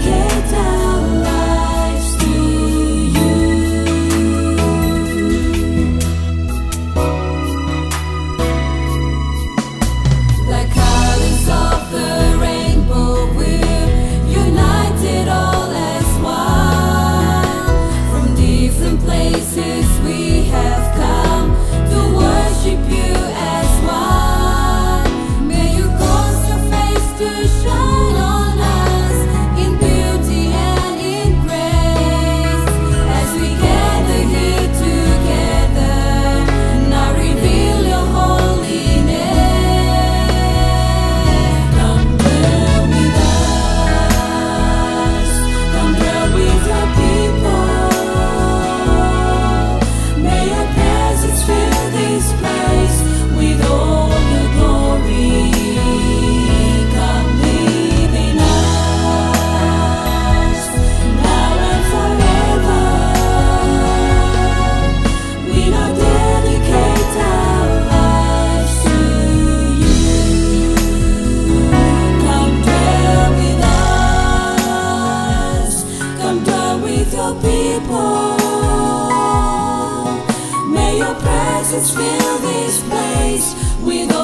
can't Let's fill this place with